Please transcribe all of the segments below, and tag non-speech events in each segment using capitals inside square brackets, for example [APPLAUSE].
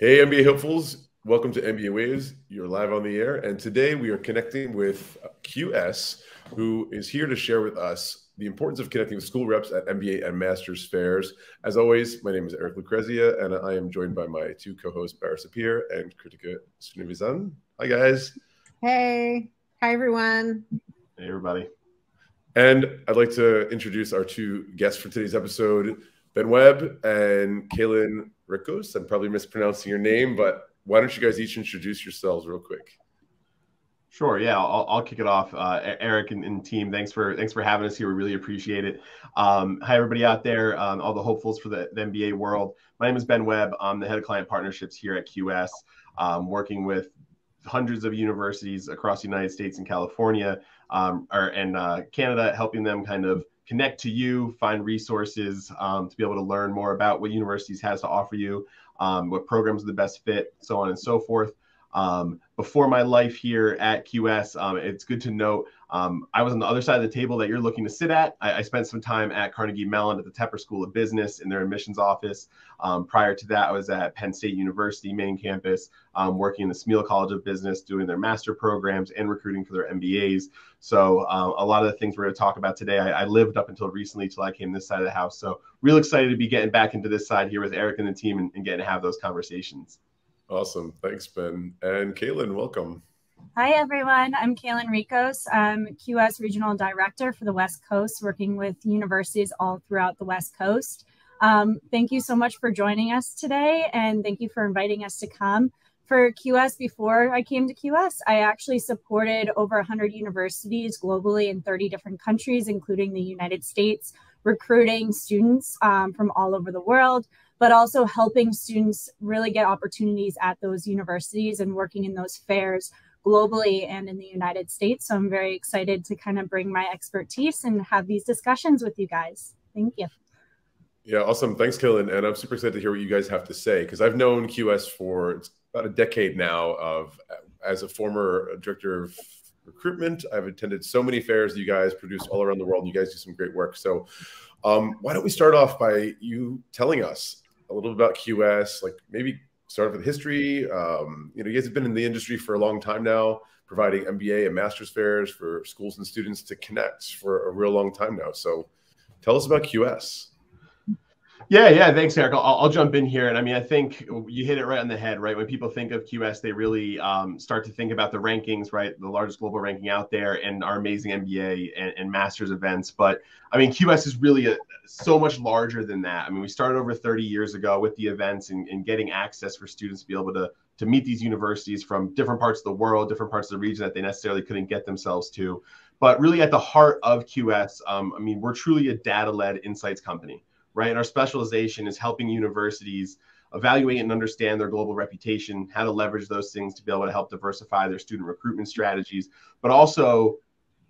Hey, MBA hopefuls. Welcome to MBA Waves. You're live on the air. And today we are connecting with uh, QS, who is here to share with us the importance of connecting with school reps at MBA and Masters fairs. As always, my name is Eric Lucrezia, and I am joined by my two co-hosts, Bara Sapir and Krithika Srinivasan. Hi, guys. Hey. Hi, everyone. Hey, everybody. And I'd like to introduce our two guests for today's episode, Ben Webb and Kaylin Ricos. I'm probably mispronouncing your name, but why don't you guys each introduce yourselves real quick? Sure. Yeah, I'll, I'll kick it off. Uh, Eric and, and, team, thanks for thanks for having us here. We really appreciate it. Um, hi, everybody out there, um, all the hopefuls for the, the, MBA world. My name is Ben Webb. I'm the head of client partnerships here at QS, um, working with hundreds of universities across the United States and California um, or, and uh, Canada, helping them kind of connect to you, find resources um, to be able to learn more about what universities has to offer you, um, what programs are the best fit, so on and so forth. Um, before my life here at QS, um, it's good to note um, I was on the other side of the table that you're looking to sit at. I, I spent some time at Carnegie Mellon at the Tepper School of Business in their admissions office. Um, prior to that, I was at Penn State University main campus, um, working in the Smeal College of Business, doing their master programs and recruiting for their MBAs. So uh, a lot of the things we're going to talk about today, I, I lived up until recently till I came this side of the house. So real excited to be getting back into this side here with Eric and the team and, and getting to have those conversations. Awesome. Thanks, Ben. And Kaylin, welcome. Hi, everyone. I'm Kaylin Ricos. I'm QS Regional Director for the West Coast, working with universities all throughout the West Coast. Um, thank you so much for joining us today, and thank you for inviting us to come. For QS, before I came to QS, I actually supported over 100 universities globally in 30 different countries, including the United States, recruiting students um, from all over the world but also helping students really get opportunities at those universities and working in those fairs globally and in the United States. So I'm very excited to kind of bring my expertise and have these discussions with you guys. Thank you. Yeah, awesome. Thanks, Kaylin. And I'm super excited to hear what you guys have to say because I've known QS for about a decade now. Of as a former director of recruitment, I've attended so many fairs you guys produce all around the world. You guys do some great work. So, um, why don't we start off by you telling us a little bit about QS, like maybe start with history. Um, you know, you guys have been in the industry for a long time now, providing MBA and master's fairs for schools and students to connect for a real long time now. So tell us about QS. Yeah, yeah. Thanks, Eric. I'll, I'll, jump in here. And I mean, I think you hit it right on the head, right? When people think of QS, they really um, start to think about the rankings, right? The largest global ranking out there and our amazing MBA and, and master's events. But I mean, QS is really a, so much larger than that. I mean, we started over 30 years ago with the events and, and getting access for students to be able to, to meet these universities from different parts of the world, different parts of the region that they necessarily couldn't get themselves to. But really, at the heart of QS, um, I mean, we're truly a data led insights company right? And our specialization is helping universities evaluate and understand their global reputation, how to leverage those things to be able to help diversify their student recruitment strategies, but also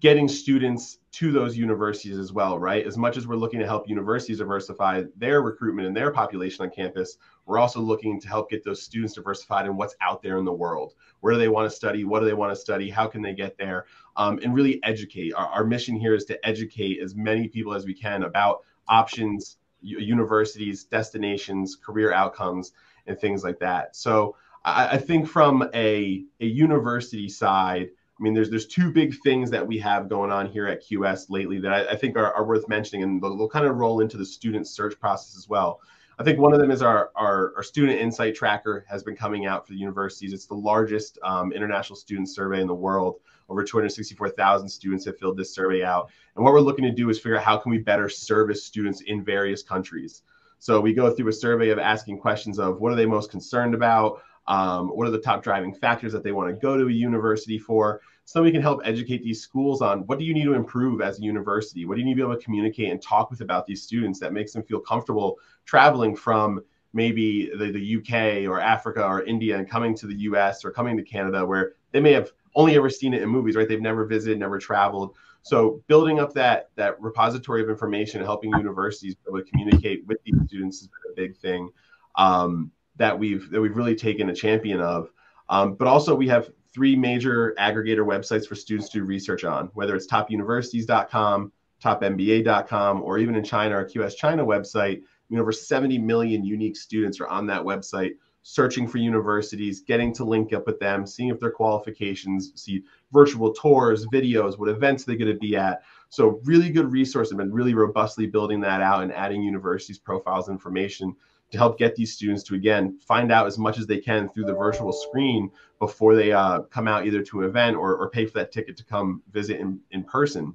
getting students to those universities as well, right? As much as we're looking to help universities diversify their recruitment and their population on campus, we're also looking to help get those students diversified in what's out there in the world. Where do they want to study? What do they want to study? How can they get there? Um, and really educate. Our, our mission here is to educate as many people as we can about options universities, destinations, career outcomes, and things like that. So I, I think from a, a university side, I mean, there's there's two big things that we have going on here at QS lately that I, I think are, are, worth mentioning, and they'll, they'll, kind of roll into the student search process as well. I think one of them is our, our, our, student insight tracker has been coming out for the universities. It's the largest um, international student survey in the world. Over 264,000 students have filled this survey out. And what we're looking to do is figure out how can we better service students in various countries. So we go through a survey of asking questions of what are they most concerned about? Um, what are the top driving factors that they want to go to a university for? So we can help educate these schools on what do you need to improve as a university? What do you need to be able to communicate and talk with about these students that makes them feel comfortable traveling from maybe the, the UK or Africa or India and coming to the US or coming to Canada where they may have only ever seen it in movies, right? They've never visited, never traveled. So building up that that repository of information, helping universities be able to communicate with these students has been a big thing um, that we've that we've really taken a champion of. Um, but also we have three major aggregator websites for students to do research on, whether it's topuniversities.com, topmba.com, or even in China, our QS China website. I mean, over 70 million unique students are on that website searching for universities, getting to link up with them, seeing if their qualifications, see virtual tours, videos, what events they're going to be at. So really good resource. I've been really robustly building that out and adding universities profiles information to help get these students to again find out as much as they can through the virtual screen before they uh, come out either to an event or, or pay for that ticket to come visit in, in person.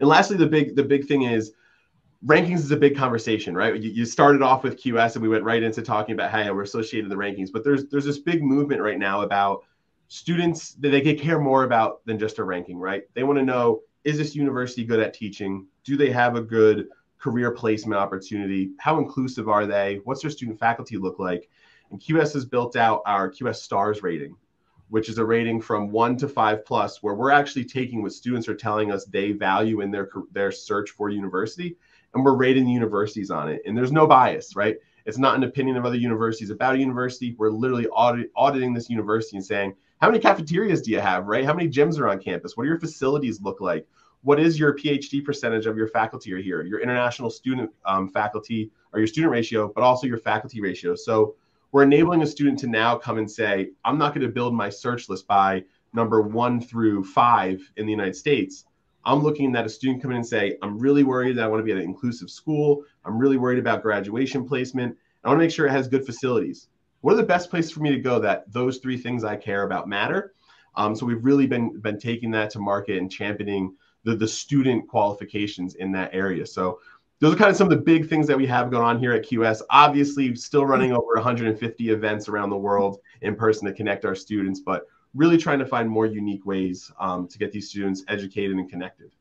And lastly, the big the big thing is rankings is a big conversation, right? You, you, started off with QS and we went right into talking about how we're associated with the rankings, but there's there's this big movement right now about students that they care more about than just a ranking, right? They want to know is this university good at teaching? Do they have a good career placement opportunity? How inclusive are they? What's their student faculty look like? And QS has built out our QS stars rating, which is a rating from one to five plus, where we're actually taking what students are telling us they value in their their search for university and we're rating the universities on it. And there's no bias, right? It's not an opinion of other universities about a university. We're literally audit, auditing this university and saying, how many cafeterias do you have, right? How many gyms are on campus? What do your facilities look like? What is your PhD percentage of your faculty are here? Your international student um, faculty or your student ratio, but also your faculty ratio. So we're enabling a student to now come and say, I'm not going to build my search list by number one through five in the United States. I'm looking at a student come in and say, I'm really worried that I want to be at an inclusive school. I'm really worried about graduation placement. I want to make sure it has good facilities. What are the best places for me to go that those three things I care about matter? Um, so we've really been been taking that to market and championing the, the student qualifications in that area. So those are kind of some of the big things that we have going on here at QS. Obviously, still running over 150 events around the world in person to connect our students, but really trying to find more unique ways um, to get these students educated and connected.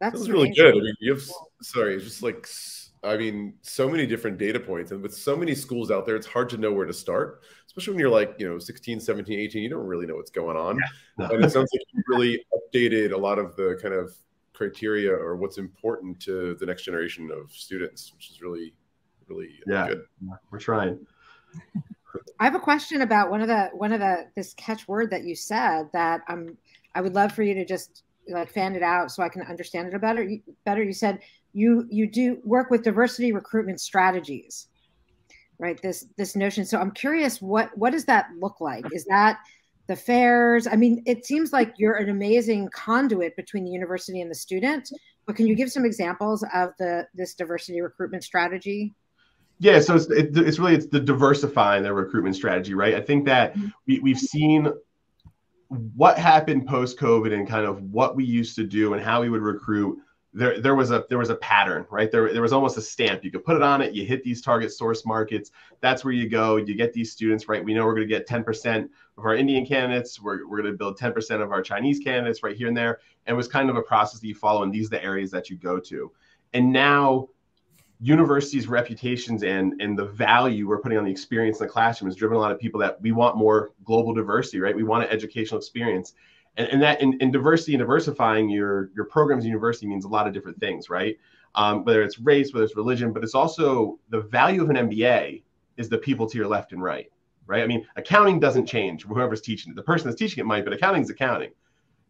That's Sounds really good. I mean, you have sorry, it's just like I mean, so many different data points, and with so many schools out there, it's hard to know where to start, especially when you're like, you know, 16, 17, 18, you don't really know what's going on. Yeah. and it sounds like you really updated a lot of the kind of criteria or what's important to the next generation of students, which is really, really yeah, good. We're trying. I have a question about one of the one of the this catchword that you said that um I would love for you to just like fan it out so I can understand it better. Better, you said you you do work with diversity recruitment strategies, right? This this notion. So I'm curious, what what does that look like? Is that the fairs? I mean, it seems like you're an amazing conduit between the university and the student. But can you give some examples of the this diversity recruitment strategy? Yeah, so it's, it, it's really it's the diversifying the recruitment strategy, right? I think that mm-hmm. we, we've seen what happened post COVID and kind of what we used to do and how we would recruit. There, there was a there was a pattern, right? There, there was almost a stamp. You could put it on it. You hit these target source markets. That's where you go. You get these students, right? We know we're going to get 10% of our Indian candidates. We're, we're going to build 10% of our Chinese candidates right here and there. And it was kind of a process that you follow, and these are the areas that you go to. And now universities' reputations and and the value we're putting on the experience in the classroom has driven a lot of people that we want more global diversity, right? We want an educational experience. And, and that in, in diversity and diversifying your your programs in university means a lot of different things, right? Um, whether it's race, whether it's religion, but it's also the value of an MBA is the people to your left and right, right? I mean, accounting doesn't change. Whoever's teaching it, the person that's teaching it might, but accounting is accounting.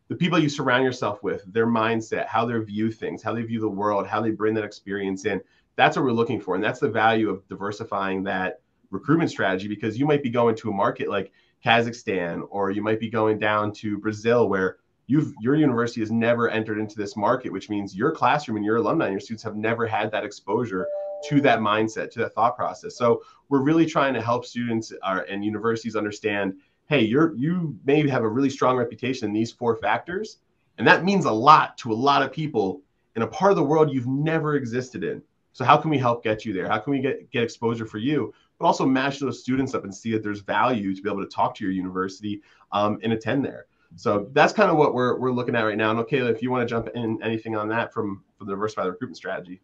The people you surround yourself with, their mindset, how they view things, how they view the world, how they bring that experience in, that's what we're looking for. And that's the value of diversifying that recruitment strategy because you might be going to a market like Kazakhstan or you might be going down to Brazil where you've your university has never entered into this market, which means your classroom and your alumni and your students have never had that exposure to that mindset, to that thought process. So we're really trying to help students uh, and universities understand, hey, you're you may have a really strong reputation in these four factors, and that means a lot to a lot of people in a part of the world you've never existed in. So how can we help get you there? How can we get, get exposure for you, but also match those students up and see that there's value to be able to talk to your university um, and attend there. So that's kind of what we're, we're looking at right now. And okay, if you want to jump in anything on that from, from the diversified recruitment strategy.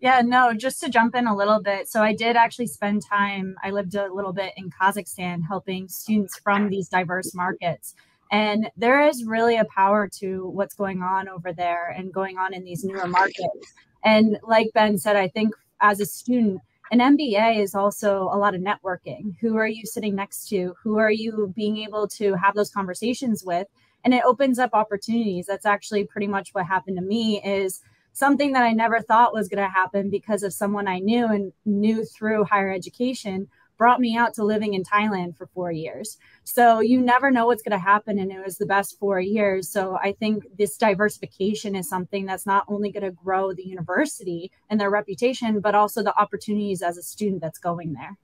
Yeah, no, just to jump in a little bit. So I did actually spend time, I lived a little bit in Kazakhstan helping students from these diverse markets. And there is really a power to what's going on over there and going on in these newer markets. And like Ben said, I think as a student, an MBA is also a lot of networking. Who are you sitting next to? Who are you being able to have those conversations with? And it opens up opportunities. That's actually pretty much what happened to me is something that I never thought was going to happen because of someone I knew and knew through higher education brought me out to living in Thailand for four years. So you never know what's going to happen. And it was the best four years. So I think this diversification is something that's not only going to grow the university and their reputation, but also the opportunities as a student that's going there.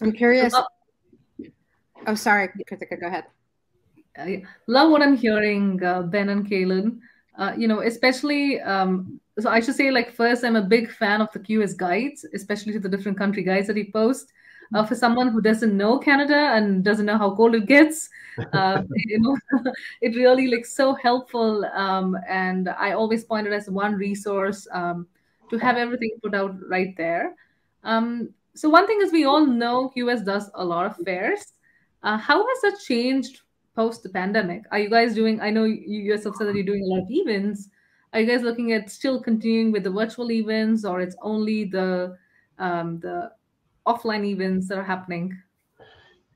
I'm curious. Oh, sorry, Krithika, go ahead. I love what I'm hearing, uh, Ben and Kaylin. Uh, you know, especially, um, so I should say, like, first, I'm a big fan of the QS guides, especially to the different country guides that he posts. Uh, for someone who doesn't know Canada and doesn't know how cold it gets, uh, [LAUGHS] [LAUGHS] you know, [LAUGHS] it really looks so helpful. Um, and I always point it as one resource um, to have everything put out right there. Um, so one thing is we all know QS does a lot of fairs. Uh, how has that changed post the pandemic? Are you guys doing? I know you yourself said that you're doing a lot of events. Are you guys looking at still continuing with the virtual events, or it's only the um, the offline events that are happening?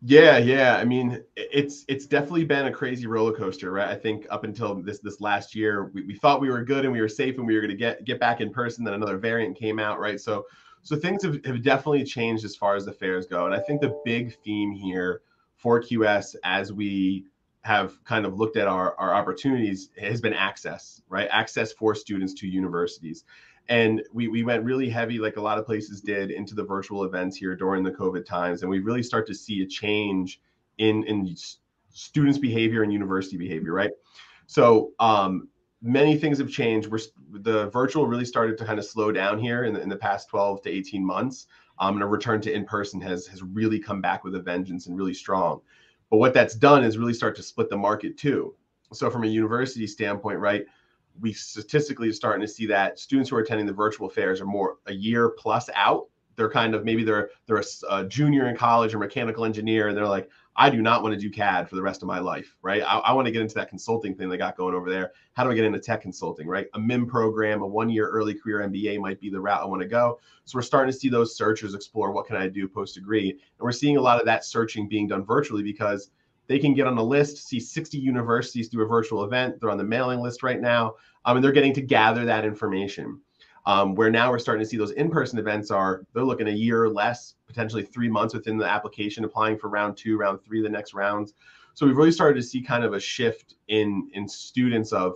Yeah, yeah. I mean, it's it's definitely been a crazy roller coaster, right? I think up until this this last year, we, we thought we were good and we were safe and we were going to get get back in person. Then another variant came out, right? So so things have, have definitely changed as far as the fairs go. And I think the big theme here for QS as we have kind of looked at our, our opportunities has been access, right? Access for students to universities. And we, we went really heavy, like a lot of places did, into the virtual events here during the COVID times. And we really start to see a change in, in students' behavior and university behavior, right? So um, many things have changed. We're, the virtual really started to kind of slow down here in the, in the past 12 to 18 months. Um, and a return to in-person has has really come back with a vengeance and really strong. But what that's done is really start to split the market too. So from a university standpoint, right, we statistically are starting to see that students who are attending the virtual fairs are more a year plus out they're kind of maybe they're they're a, a, junior in college or mechanical engineer and they're like i do not want to do cad for the rest of my life right? I, I want to get into that consulting thing they got going over there. How do i get into tech consulting right? A mim program a one year early career mba might be the route i want to go. So we're starting to see those searchers explore what can i do post degree and we're seeing a lot of that searching being done virtually because they can get on a list see 60 universities through a virtual event. They're on the mailing list right now. Um, and they're getting to gather that information um, where now we're starting to see those in-person events are they're looking a year or less, potentially three months within the application, applying for round two, round three, the next rounds. So we've really started to see kind of a shift in in students of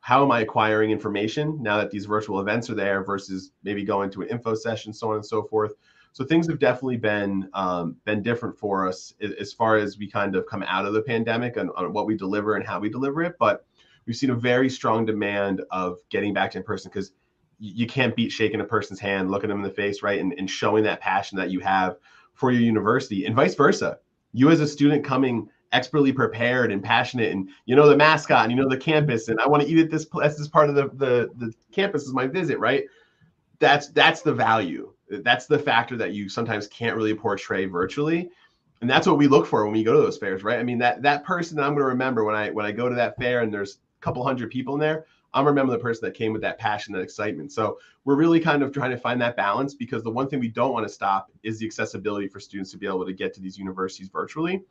how am I acquiring information now that these virtual events are there versus maybe going to an info session, so on and so forth. So things have definitely been um, been different for us as far as we kind of come out of the pandemic and on what we deliver and how we deliver it. But we've seen a very strong demand of getting back to in person because you can't beat shaking a person's hand, looking them in the face, right, and, and showing that passion that you have for your university, and vice versa. You as a student coming expertly prepared and passionate, and you know the mascot, and you know the campus, and I want to eat at this as this part of the the the campus is my visit, right? That's that's the value. That's the factor that you sometimes can't really portray virtually, and that's what we look for when we go to those fairs, right? I mean that that person that I'm going to remember when I when I go to that fair and there's a couple hundred people in there I'm remember the person that came with that passion, that excitement. So we're really kind of trying to find that balance because the one thing we don't want to stop is the accessibility for students to be able to get to these universities virtually,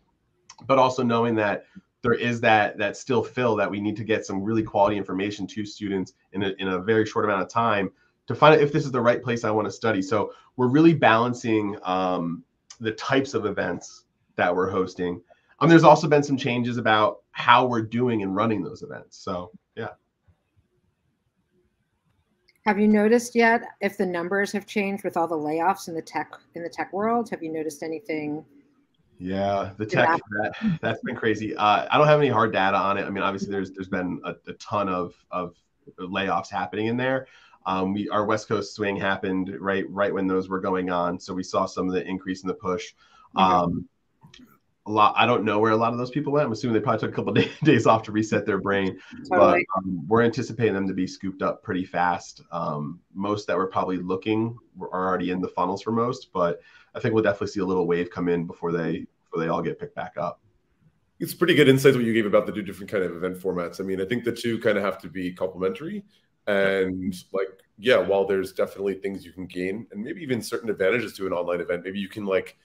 but also knowing that there is that that still fill that we need to get some really quality information to students in a, in a very short amount of time to find out if this is the right place I want to study. So we're really balancing um, the types of events that we're hosting. Um, there's also been some changes about how we're doing and running those events. So yeah. Have you noticed yet if the numbers have changed with all the layoffs in the tech in the tech world? Have you noticed anything? Yeah, the tech that that's been crazy. Uh, I don't have any hard data on it. I mean, obviously there's there's been a, a ton of of layoffs happening in there. Um, we our West Coast swing happened right right when those were going on, so we saw some of the increase in the push. Mm-hmm. Um, a lot. I don't know where a lot of those people went. I'm assuming they probably took a couple [LAUGHS] of day, days off to reset their brain. Totally. But um, we're anticipating them to be scooped up pretty fast. Um, most that were probably looking are already in the funnels for most, but I think we'll definitely see a little wave come in before they before they all get picked back up. It's pretty good insights what you gave about the two different kind of event formats. I mean, I think the two kind of have to be complementary, and like yeah, while there's definitely things you can gain, and maybe even certain advantages to an online event, maybe you can like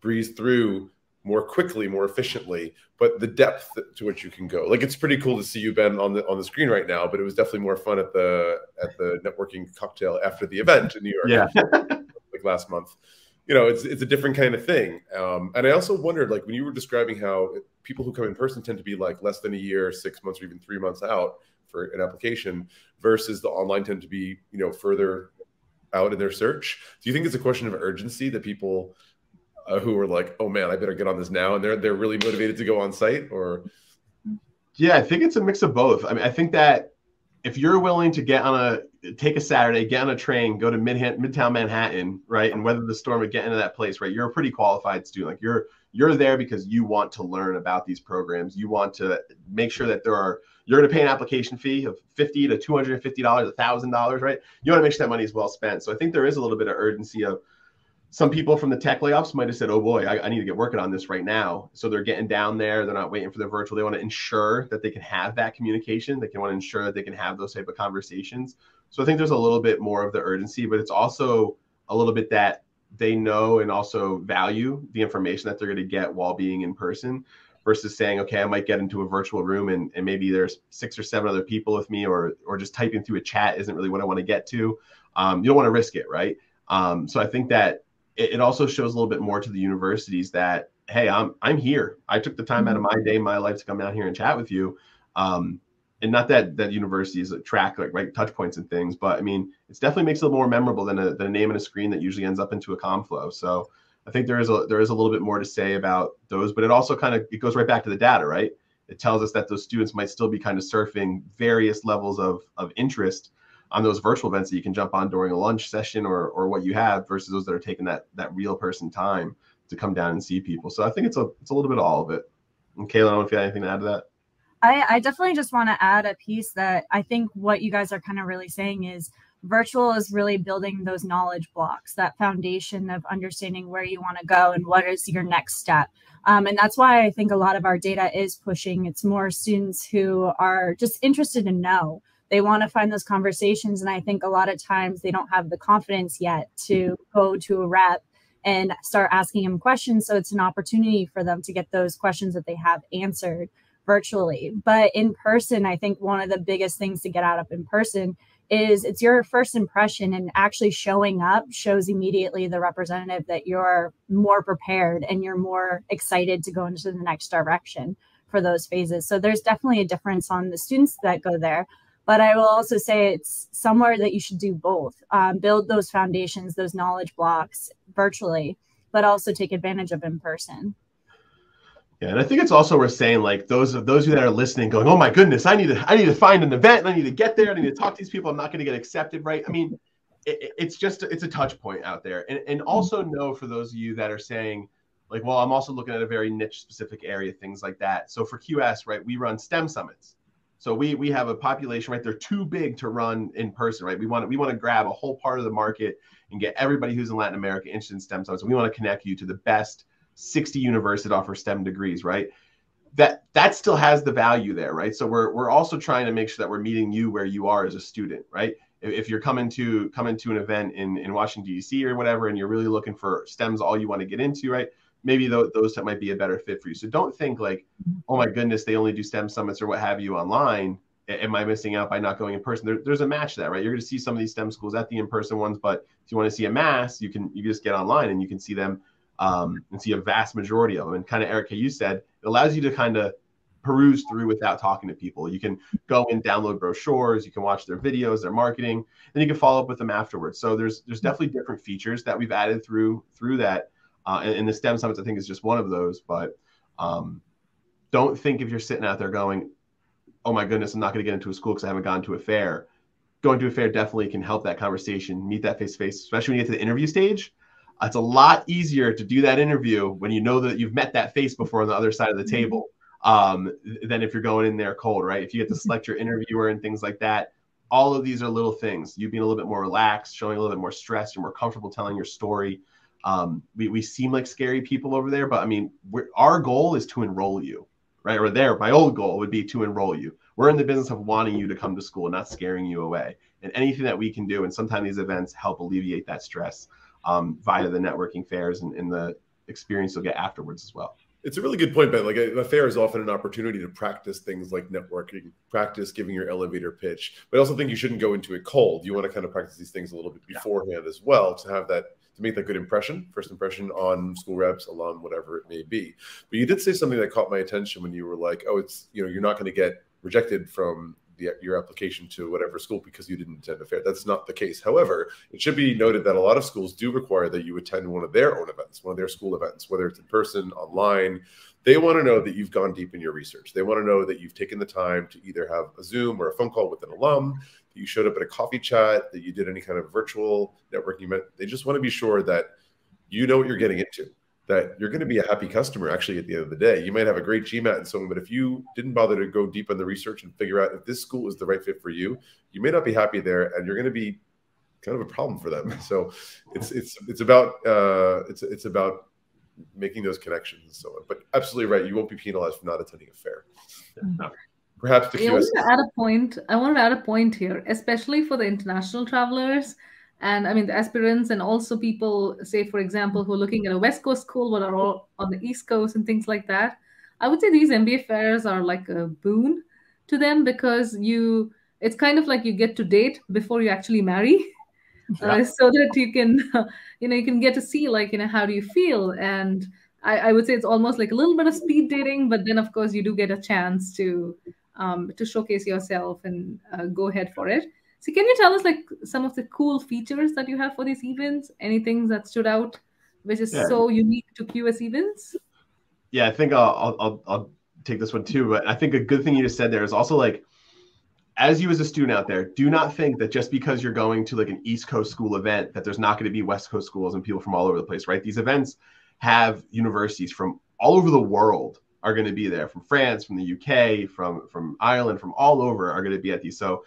breeze through more quickly, more efficiently, but the depth to which you can go. Like it's pretty cool to see you Ben on the on the screen right now, but it was definitely more fun at the at the networking cocktail after the event in New York. Yeah. [LAUGHS] like last month. you know, it's it's a different kind of thing. Um, and I also wondered, like, when you were describing how people who come in person tend to be like less than a year, six months, or even three months out for an application, versus the online tend to be, you know, further out in their search. Do you think it's a question of urgency that people uh, who are like, "Oh man, I better get on this now," and they're they're really motivated to go on site, or? Yeah, I think it's a mix of both. I mean, I think that if you're willing to get on a take a Saturday, get on a train, go to Mid- Midtown Manhattan, right, and weather the storm and get into that place, right, you're a pretty qualified student. Like you're you're there because you want to learn about these programs. You want to make sure that there are you're going to pay an application fee of fifty to two hundred and fifty dollars, a thousand dollars, right? You want to make sure that money is well spent. So I think there is a little bit of urgency of some people from the tech layoffs might have said, "Oh boy, I, I, need to get working on this right now." So they're getting down there. They're not waiting for the virtual. They want to ensure that they can have that communication. They can want to ensure that they can have those type of conversations. So I think there's a little bit more of the urgency, but it's also a little bit that they know and also value the information that they're going to get while being in person versus saying, okay, I might get into a virtual room and, and maybe there's six or seven other people with me or, or just typing through a chat isn't really what I want to get to. Um, you don't want to risk it, right? Um, so I think that it, it, also shows a little bit more to the universities that, hey, I'm, I'm here. I took the time out of my day, my life to come down here and chat with you. Um, and not that that universities track like right touch points and things, but I mean, it definitely makes it more memorable than a, than a name and a screen that usually ends up into a Conflow. So I think there is a there is a little bit more to say about those, but it also kind of it goes right back to the data, right? It tells us that those students might still be kind of surfing various levels of of interest on those virtual events that you can jump on during a lunch session or or what you have versus those that are taking that that real person time to come down and see people. So I think it's a it's a little bit of all of it. And Kayla, I don't know if you have anything to add to that. I, I definitely just want to add a piece that I think what you guys are kind of really saying is virtual is really building those knowledge blocks, that foundation of understanding where you want to go and what is your next step. Um, and that's why I think a lot of our data is pushing. It's more students who are just interested to know. They want to find those conversations. And I think a lot of times they don't have the confidence yet to go to a rep and start asking them questions. So it's an opportunity for them to get those questions that they have answered virtually. But in person, I think one of the biggest things to get out of in person is it's your first impression and actually showing up shows immediately the representative that you're more prepared and you're more excited to go into the next direction for those phases. So there's definitely a difference on the students that go there. But I will also say it's somewhere that you should do both um, build those foundations, those knowledge blocks virtually, but also take advantage of in person. Yeah, and I think it's also worth saying like those of those of you that are listening, going, "Oh my goodness, I need to I need to find an event, and I need to get there, I need to talk to these people. I'm not going to get accepted, right?" I mean, it, it's just it's a touch point out there, and and also know for those of you that are saying, like, well, I'm also looking at a very niche specific area, things like that. So for QS, right, we run STEM summits. So we we have a population, right? They're too big to run in person, right? We want to, we want to grab a whole part of the market and get everybody who's in Latin America interested in STEM summits. So we want to connect you to the best 60 universities that offer STEM degrees, right? That that still has the value there, right? So we're we're also trying to make sure that we're meeting you where you are as a student, right? If, if you're coming to coming to an event in in Washington D.C. or whatever, and you're really looking for STEM's all you want to get into, right? Maybe th- those that might be a better fit for you. So don't think like, oh my goodness, they only do STEM summits or what have you online. Am I missing out by not going in person? There, there's a match to that, right? You're going to see some of these STEM schools at the in-person ones, but if you want to see a mass, you can you just get online and you can see them um, and see a vast majority of them. And kind of Erica, you said it allows you to kind of peruse through without talking to people. You can go and download brochures, you can watch their videos, their marketing, and you can follow up with them afterwards. So there's there's definitely different features that we've added through through that. Uh, and, and, the STEM summits, I think, is just one of those. But um, don't think if you're sitting out there going, "Oh my goodness, I'm not going to get into a school because I haven't gone to a fair." Going to a fair definitely can help that conversation, meet that face to face, especially when you get to the interview stage it's a lot easier to do that interview when you know that you've met that face before on the other side of the mm-hmm. table um, than if you're going in there cold, right? If you get to select your interviewer and things like that, all of these are little things. You being a little bit more relaxed, showing a little bit more stress, you're more comfortable telling your story. Um, we, we seem like scary people over there, but I mean, our goal is to enroll you, right? Or there, my old goal would be to enroll you. We're in the business of wanting you to come to school, not scaring you away. And anything that we can do, and sometimes these events help alleviate that stress um, via the networking fairs and, and the experience you'll get afterwards as well. It's a really good point, Ben. Like a, a, fair is often an opportunity to practice things like networking, practice giving your elevator pitch. But I also think you shouldn't go into it cold. You want to kind of practice these things a little bit beforehand yeah. as well to have that to make that good impression, first impression on school reps, alum, whatever it may be. But you did say something that caught my attention when you were like, "Oh, it's you know, you're not going to get rejected from the, your application to whatever school because you didn't attend a fair. That's not the case. However, it should be noted that a lot of schools do require that you attend one of their own events, one of their school events, whether it's in person, online. They want to know that you've gone deep in your research. They want to know that you've taken the time to either have a Zoom or a phone call with an alum, that you showed up at a coffee chat, that you did any kind of virtual networking event. They just want to be sure that you know what you're getting into that you're going to be a happy customer actually at the end of the day. You might have a great GMAT and so on, but if you didn't bother to go deep on the research and figure out if this school is the right fit for you, you may not be happy there and you're going to be kind of a problem for them. So it's it's it's about uh, it's it's about making those connections and so on. But absolutely right, you won't be penalized for not attending a fair. Perhaps the I wanted to add a point. I wanted to add a point here, especially for the international travelers and I mean, the aspirants and also people, say, for example, who are looking at a West Coast school but are all on the East Coast and things like that. I would say these MBA fairs are like a boon to them because you, it's kind of like you get to date before you actually marry. Yeah. Uh, so that you can, [LAUGHS] you know, you can get to see like, you know, how do you feel? And I, I, would say it's almost like a little bit of speed dating, but then of course you do get a chance to um, to showcase yourself and uh, go ahead for it. So can you tell us like some of the cool features that you have for these events? Anything that stood out, which is yeah. so unique to QS events? Yeah, I think I'll, I'll I'll take this one too. But I think a good thing you just said there is also like, as you as a student out there, do not think that just because you're going to like an East Coast school event that there's not going to be West Coast schools and people from all over the place, right? These events have universities from all over the world are going to be there, from France, from the UK, from from Ireland, from all over are going to be at these. So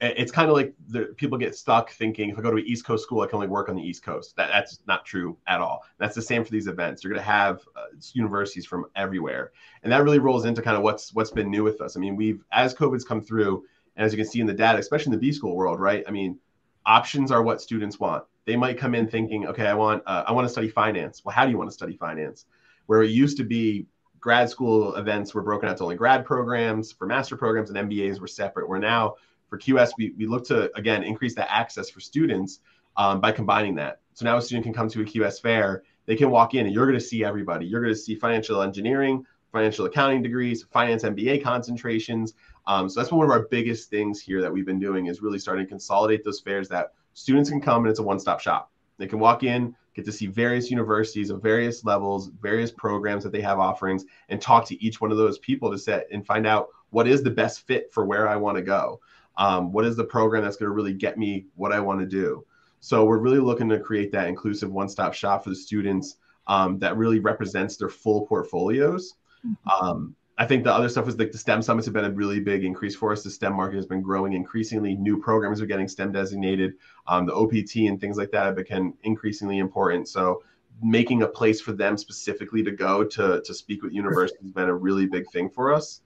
it's kind of like the people get stuck thinking if I go to an East Coast school, I can only work on the East Coast. That, that's not true at all. That's the same for these events. You're going to have uh, universities from everywhere, and that really rolls into kind of what's what's been new with us. I mean, we've as COVID's come through, and as you can see in the data, especially in the B school world, right? I mean, options are what students want. They might come in thinking, okay, I want uh, I want to study finance. Well, how do you want to study finance? Where it used to be grad school events were broken out to only grad programs for master programs and MBAs were separate. Where now for QS, we, we look to, again, increase that access for students um, by combining that. So now a student can come to a QS fair, they can walk in and you're going to see everybody. You're going to see financial engineering, financial accounting degrees, finance MBA concentrations. Um, so that's one of our biggest things here that we've been doing is really starting to consolidate those fairs that students can come and it's a one-stop shop. They can walk in, get to see various universities of various levels, various programs that they have offerings, and talk to each one of those people to set and find out what is the best fit for where I want to go. Um, what is the program that's going to really get me what I want to do? So we're really looking to create that inclusive one-stop shop for the students um, that really represents their full portfolios. Mm-hmm. Um, I think the other stuff is like the STEM summits have been a really big increase for us. The STEM market has been growing increasingly. New programs are getting STEM designated. Um, the OPT and things like that have become increasingly important. So making a place for them specifically to go to to speak with universities has been a really big thing for us.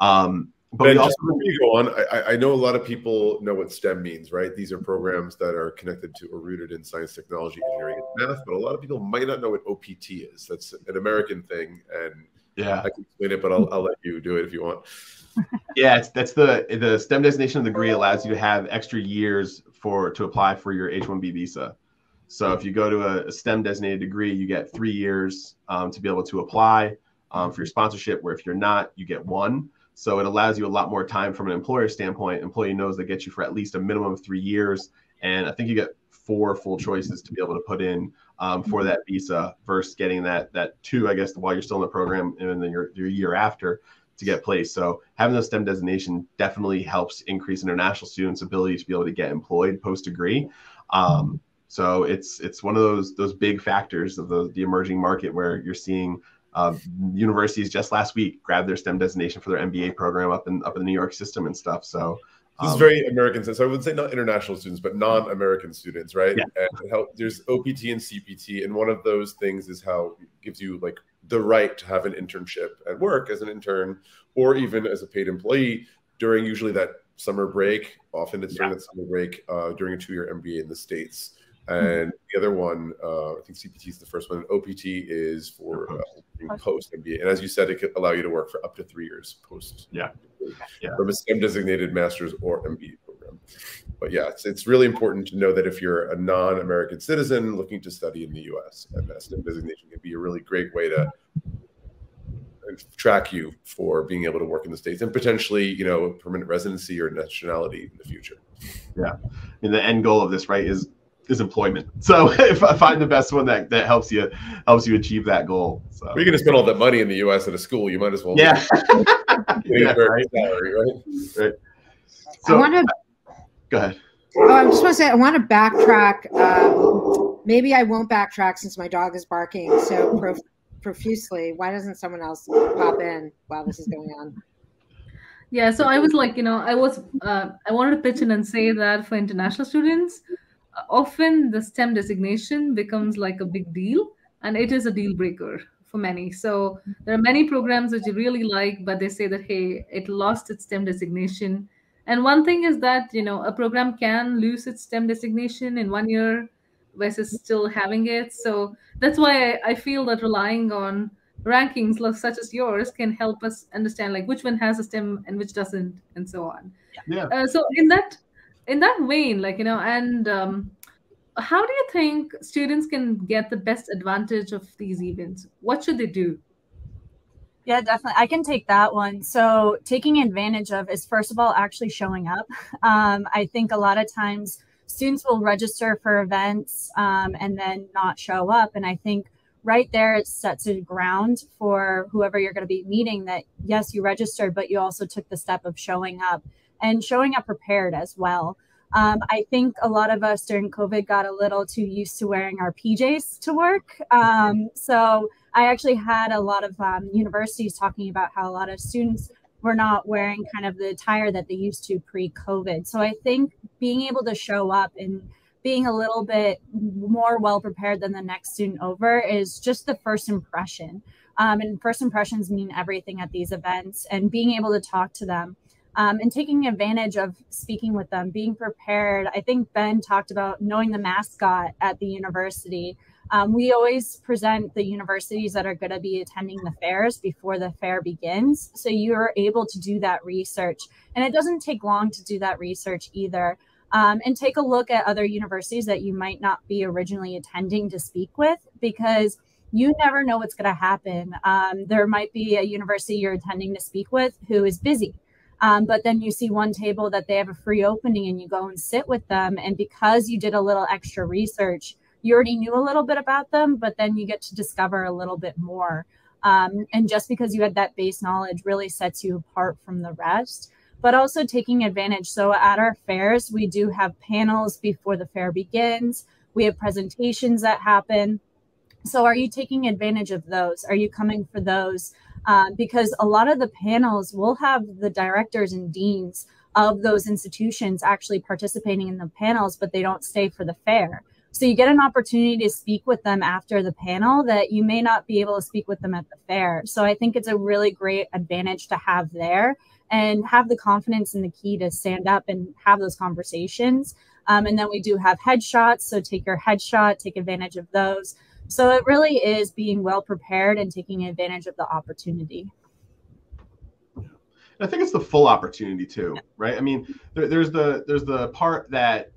Um, but ben, also, before you go on, I, I, know a lot of people know what STEM means, right? These are programs that are connected to or rooted in science, technology, engineering, and math. But a lot of people might not know what OPT is. That's an American thing, and yeah, I can explain it, but I'll, I'll let you do it if you want. [LAUGHS] yeah, it's, that's the the STEM designation of the degree allows you to have extra years for to apply for your H-1B visa. So if you go to a, a STEM designated degree, you get three years um, to be able to apply um, for your sponsorship. Where if you're not, you get one. So it allows you a lot more time from an employer standpoint. Employee knows they get you for at least a minimum of three years. And I think you get four full choices to be able to put in um, for that visa versus getting that that two, I guess, while you're still in the program and then your, your year after to get placed. So having the STEM designation definitely helps increase international students' ability to be able to get employed post degree. Um, so it's it's one of those those big factors of the, the emerging market where you're seeing uh, universities just last week grab their STEM designation for their MBA program up in up in the New York system and stuff. So this um, is very American. So I would say not international students, but non-American students, right? Yeah. And how, there's OPT and CPT, and one of those things is how it gives you like the right to have an internship at work as an intern, or even as a paid employee during usually that summer break. Often it's during yeah. that summer break uh, during a two-year MBA in the states. Hmm. And the other one, uh, I think CPT is the first one. OPT is for uh, post MBA, and as you said, it could allow you to work for up to three years post. Yeah, yeah. From a STEM designated master's or MBA program. but yeah, it's, it's really important to know that if you're a non-American citizen looking to study in the U.S., a STEM designation can be a really great way to track you for being able to work in the states and potentially, you know, permanent residency or nationality in the future. Yeah, and the end goal of this, right, is is employment. [LAUGHS] So if I find the best one that, that helps you helps you achieve that goal. So you're going to spend all that money in the U.S. at a school, you might as well. Yeah. [LAUGHS] yeah right. Salary, right? right. So, I want to go ahead. Oh, I just want to say I want to backtrack. Um, maybe I won't backtrack since my dog is barking so prof- profusely. Why doesn't someone else pop in while this is going on? Yeah, so I was like, you know, I was, uh, I wanted to pitch in and say that for international students, often the STEM designation becomes like a big deal, and it is a deal breaker for many. So there are many programs that you really like, but they say that hey, it lost its STEM designation. And one thing is that you know a program can lose its STEM designation in one year versus still having it. So that's why I, I feel that relying on rankings such as yours can help us understand like which one has a STEM and which doesn't, and so on. Yeah. Uh, so in that in that vein, like you know, and um, how do you think students can get the best advantage of these events? What should they do? Yeah, definitely. I can take that one. So, taking advantage of is first of all actually showing up. [LAUGHS] Um, I think a lot of times students will register for events um, and then not show up. And I think right there it sets a ground for whoever you're going to be meeting that yes, you registered, but you also took the step of showing up and showing up prepared as well. Um, I think a lot of us during COVID got a little too used to wearing our PJs to work. Um, so I actually had a lot of um, universities talking about how a lot of students were not wearing kind of the attire that they used to pre COVID. So I think being able to show up and being a little bit more well prepared than the next student over is just the first impression. Um, and first impressions mean everything at these events and being able to talk to them um, and taking advantage of speaking with them, being prepared. I think Ben talked about knowing the mascot at the university. Um, we always present the universities that are going to be attending the fairs before the fair begins. So you're able to do that research. And it doesn't take long to do that research either. Um, and take a look at other universities that you might not be originally attending to speak with because you never know what's going to happen. Um, there might be a university you're attending to speak with who is busy um, but then you see one table that they have a free opening and you go and sit with them. And because you did a little extra research, you already knew a little bit about them, but then you get to discover a little bit more. Um, and just because you had that base knowledge really sets you apart from the rest, but also taking advantage. So at our fairs, we do have panels before the fair begins, we have presentations that happen. So are you taking advantage of those? Are you coming for those? Um, because a lot of the panels will have the directors and deans of those institutions actually participating in the panels, but they don't stay for the fair. So you get an opportunity to speak with them after the panel that you may not be able to speak with them at the fair. So I think it's a really great advantage to have there and have the confidence and the key to stand up and have those conversations. Um, and then we do have headshots. So take your headshot, take advantage of those. So it really is being well prepared and taking advantage of the opportunity. I think it's the full opportunity too, right? I mean, there, there's the there's the part that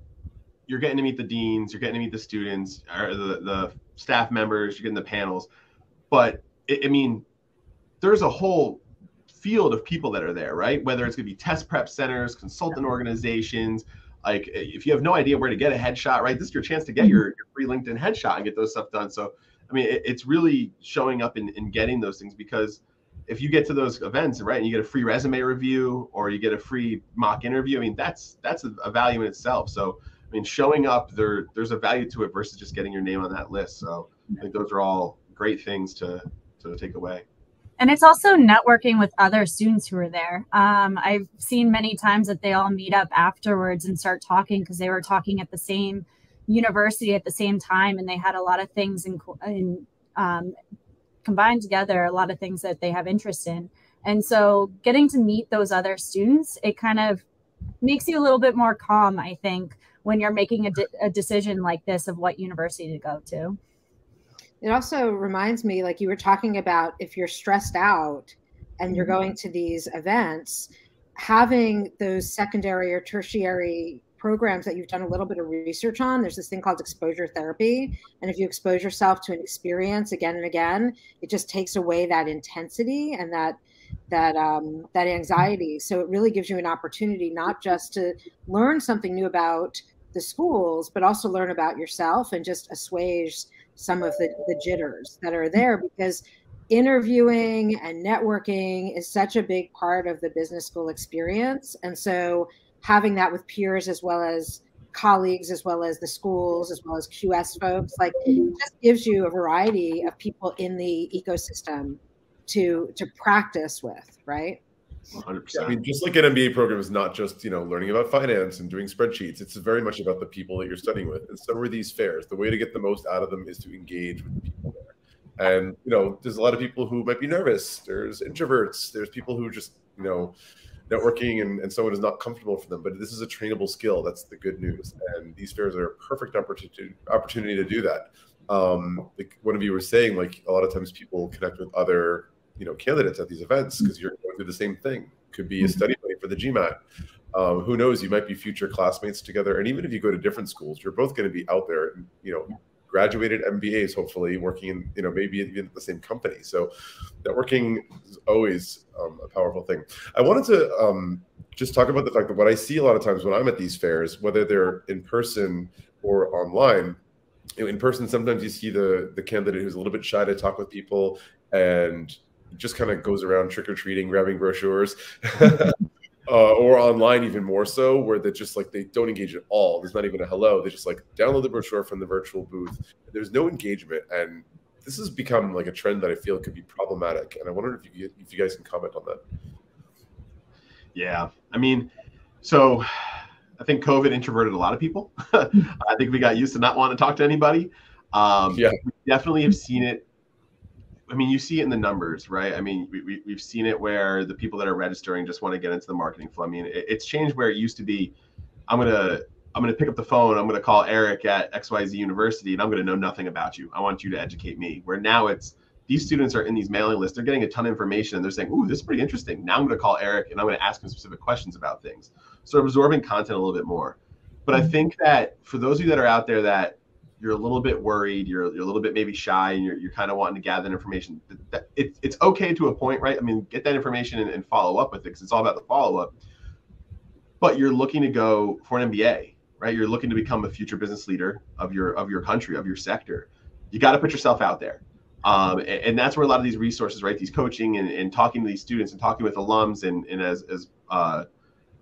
you're getting to meet the deans, you're getting to meet the students, or the, the staff members, you're getting the panels, but it, I mean, there's a whole field of people that are there, right? Whether it's going to be test prep centers, consultant organizations, like if you have no idea where to get a headshot, right? This is your chance to get mm-hmm. your, your free LinkedIn headshot and get those stuff done. So, I mean, it, it's really showing up and, and getting those things because if you get to those events, right, and you get a free resume review or you get a free mock interview, I mean, that's that's a, a value in itself. So, I mean, showing up there, there's a value to it versus just getting your name on that list. So, I think those are all great things to to take away and it's also networking with other students who are there. Um, I've seen many times that they all meet up afterwards and start talking because they were talking at the same university at the same time, and they had a lot of things in, in um, combined together, a lot of things that they have interest in. And so, getting to meet those other students, it kind of makes you a little bit more calm, I think, when you're making a, de- a decision like this of what university to go to. It also reminds me, like you were talking about, if you're stressed out and you're mm-hmm. going to these events, having those secondary or tertiary programs that you've done a little bit of research on. There's this thing called exposure therapy. And if you expose yourself to an experience again and again, it just takes away that intensity and that that um, that anxiety. So it really gives you an opportunity not just to learn something new about the schools, but also learn about yourself and just assuage some of the, the jitters that are there because interviewing and networking is such a big part of the business school experience. And so having that with peers as well as colleagues, as well as the schools, as well as QS folks, like just gives you a variety of people in the ecosystem to to practice with, right? 100%. I mean, just like an MBA program is not just you know learning about finance and doing spreadsheets. It's very much about the people that you're studying with. And so are these fairs, the way to get the most out of them is to engage with the people there. And you know, there's a lot of people who might be nervous. There's introverts. There's people who just you know, networking and, and someone is not comfortable for them. But this is a trainable skill. That's the good news. And these fairs are a perfect opportunity opportunity to do that. Um, like one of you were saying, like a lot of times people connect with other you know candidates at these events because you're going through the same thing. Could be a study buddy for the GMAT. Um, who knows? You might be future classmates together, and even if you go to different schools, you're both going to be out there, you know, graduated MBAs, hopefully working in, you know, maybe even at the same company. So networking is always um, a powerful thing. I wanted to um, just talk about the fact that what I see a lot of times when I'm at these fairs, whether they're in person or online, you know, in person, sometimes you see the the candidate who's a little bit shy to talk with people and just kind of goes around trick or treating, grabbing brochures. [LAUGHS] uh, or online even more so, where they just like they don't engage at all. There's not even a hello. They just like download the brochure from the virtual booth. There's no engagement, and this has become like a trend that I feel could be problematic. And I wonder if you if you guys can comment on that. Yeah, I mean, so I think COVID introverted a lot of people. [LAUGHS] I think we got used to not wanting to talk to anybody. Um, yeah, we definitely have seen it I mean, you see it in the numbers, right? I mean, we, we, we've seen it where the people that are registering just want to get into the marketing flow. I mean, it, it's changed where it used to be, I'm going to, I'm going to pick up the phone. I'm going to call Eric at XYZ University and I'm going to know nothing about you. I want you to educate me. Where now it's, these students are in these mailing lists. They're getting a ton of information and they're saying, Ooh, this is pretty interesting. Now I'm going to call Eric and I'm going to ask him specific questions about things. So absorbing content a little bit more. But I mm-hmm. think that for those of you that are out there that you're a little bit worried, you're, you're a little bit maybe shy, and you're, you're kind of wanting to gather information. It, it's okay to a point, right? I mean, get that information and, and follow up with it because it's all about the follow up. But you're looking to go for an MBA, right? You're looking to become a future business leader of your of your country, of your sector. You got to put yourself out there. Um, and, and, that's where a lot of these resources, right? These coaching and, and talking to these students and talking with alums and, and as, as uh,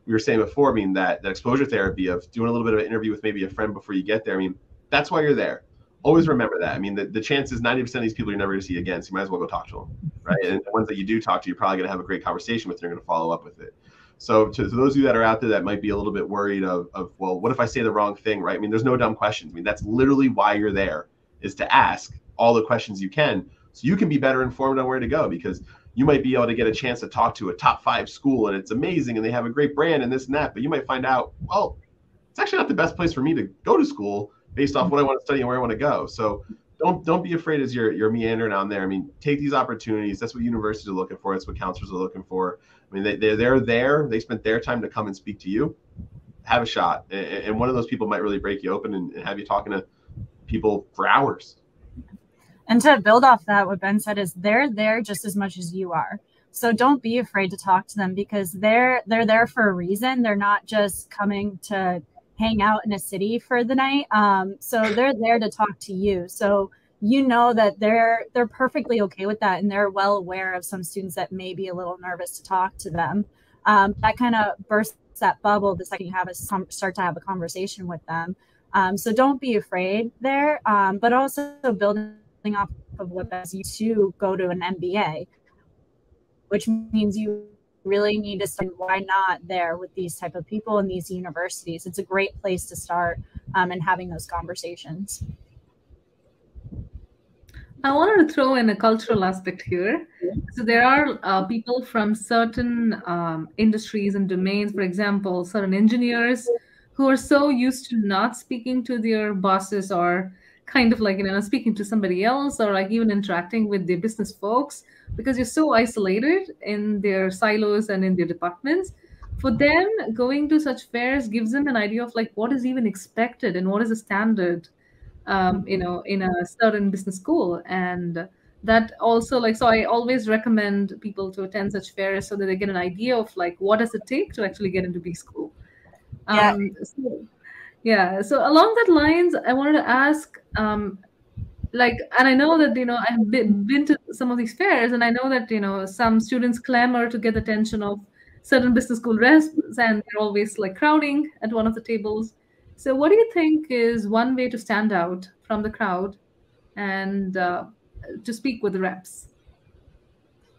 we were saying before, I mean, that, that exposure therapy of doing a little bit of an interview with maybe a friend before you get there. I mean, that's why you're there. Always remember that. I mean, the, the chances 90% of these people you're never going to see again, so you might as well go talk to them, right? And the ones that you do talk to, you're probably going to have a great conversation with, and you're going to follow up with it. So to, to, those of you that are out there that might be a little bit worried of, of, well, what if I say the wrong thing, right? I mean, there's no dumb questions. I mean, that's literally why you're there is to ask all the questions you can so you can be better informed on where to go because you might be able to get a chance to talk to a top five school and it's amazing and they have a great brand and this and that, but you might find out, well, it's actually not the best place for me to go to school based off what I want to study and where I want to go. So don't don't be afraid as you're you're meandering on there. I mean, take these opportunities. That's what universities are looking for. That's what counselors are looking for. I mean, they, they're they're there. They spent their time to come and speak to you. Have a shot, and, one of those people might really break you open and, and have you talking to people for hours. And to build off that, what Ben said is they're there just as much as you are. So don't be afraid to talk to them because they're they're there for a reason. They're not just coming to hang out in a city for the night. Um, so they're there to talk to you. So you know that they're they're perfectly okay with that, and they're well aware of some students that may be a little nervous to talk to them. Um, that kind of bursts that bubble the second you have a start to have a conversation with them. Um, so don't be afraid there, um, but also building off of what as you to go to an MBA, which means you really need to start why not there with these type of people in these universities? It's a great place to start um, and having those conversations. I wanted to throw in a cultural aspect here. So there are uh, people from certain um, industries and domains, for example, certain engineers who are so used to not speaking to their bosses or kind of like you know speaking to somebody else or like even interacting with the business folks because you're so isolated in their silos and in their departments. For them going to such fairs gives them an idea of like what is even expected and what is the standard um, you know in a certain business school. And that also like so i always recommend people to attend such fairs so that they get an idea of like what does it take to actually get into b school. Yeah. Um, so, yeah so along that lines i wanted to ask um, like and i know that you know i've been, been to some of these fairs and i know that you know some students clamor to get the attention of certain business school reps and they're always like crowding at one of the tables. So what do you think is one way to stand out from the crowd and uh, to speak with the reps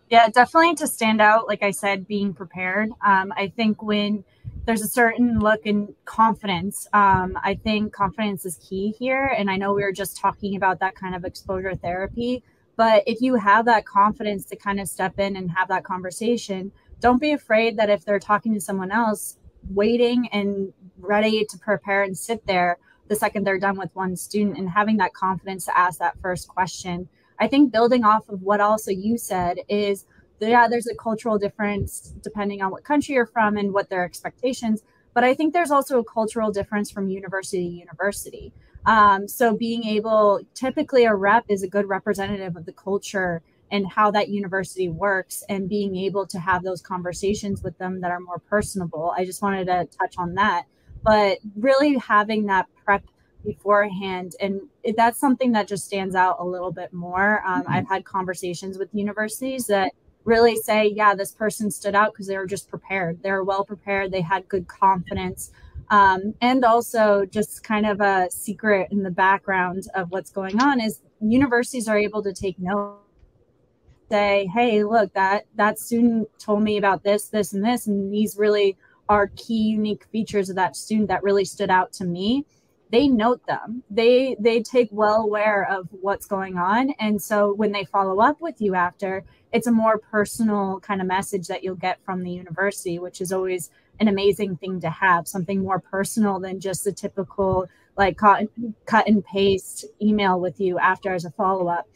yeah definitely to stand out like i said being prepared um, i think when there's a certain look and confidence. Um, I think confidence is key here. And I know we were just talking about that kind of exposure therapy. But if you have that confidence to kind of step in and have that conversation, don't be afraid that if they're talking to someone else, waiting and ready to prepare and sit there the second they're done with one student and having that confidence to ask that first question. I think building off of what also you said is yeah, there's a cultural difference depending on what country you're from and what their expectations. But I think there's also a cultural difference from university to university. Um, so being able, typically, a rep is a good representative of the culture and how that university works, and being able to have those conversations with them that are more personable. I just wanted to touch on that. But really having that prep beforehand and that's something that just stands out a little bit more um, mm-hmm. i've had conversations with universities that really say, yeah, this person stood out because they were just prepared. They were well prepared. They had good confidence. Um, and also, just kind of a secret in the background of what's going on is universities are able to take note say hey look that that student told me about this this and this and these really are key unique features of that student that really stood out to me they note them. They they take well aware of what's going on. And so when they follow up with you after it's a more personal kind of message that you'll get from the university which is always an amazing thing to have something more personal than just the typical like cut, cut and paste email with you after as a follow-up.